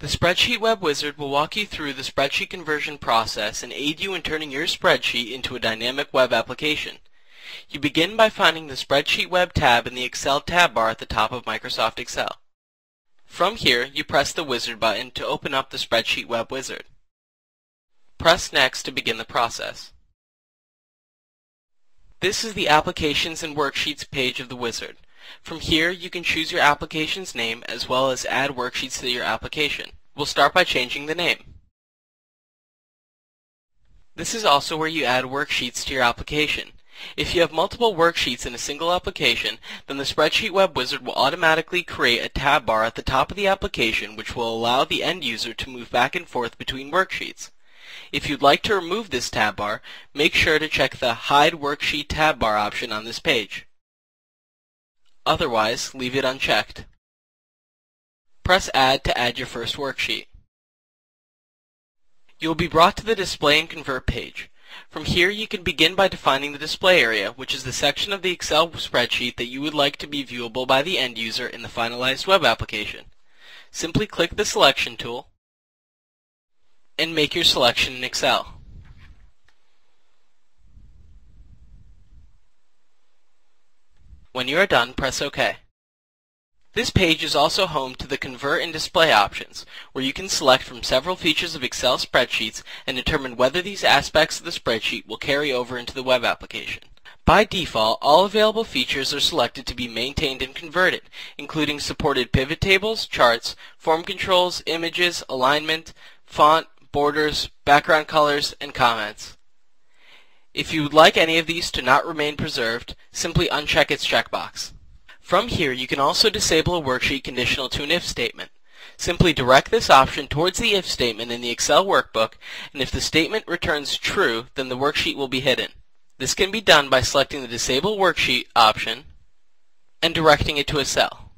The Spreadsheet Web Wizard will walk you through the spreadsheet conversion process and aid you in turning your spreadsheet into a dynamic web application. You begin by finding the Spreadsheet Web tab in the Excel tab bar at the top of Microsoft Excel. From here, you press the Wizard button to open up the Spreadsheet Web Wizard. Press Next to begin the process. This is the Applications and Worksheets page of the Wizard. From here, you can choose your application's name as well as add worksheets to your application. We'll start by changing the name. This is also where you add worksheets to your application. If you have multiple worksheets in a single application, then the Spreadsheet Web Wizard will automatically create a tab bar at the top of the application which will allow the end user to move back and forth between worksheets. If you'd like to remove this tab bar, make sure to check the Hide Worksheet tab bar option on this page. Otherwise, leave it unchecked. Press Add to add your first worksheet. You will be brought to the Display and Convert page. From here you can begin by defining the display area, which is the section of the Excel spreadsheet that you would like to be viewable by the end user in the finalized web application. Simply click the Selection tool and make your selection in Excel. When you are done, press OK. This page is also home to the Convert and Display options, where you can select from several features of Excel spreadsheets and determine whether these aspects of the spreadsheet will carry over into the web application. By default, all available features are selected to be maintained and converted, including supported pivot tables, charts, form controls, images, alignment, font, borders, background colors, and comments. If you would like any of these to not remain preserved, simply uncheck its checkbox. From here, you can also disable a worksheet conditional to an if statement. Simply direct this option towards the if statement in the Excel workbook, and if the statement returns true, then the worksheet will be hidden. This can be done by selecting the Disable Worksheet option and directing it to a cell.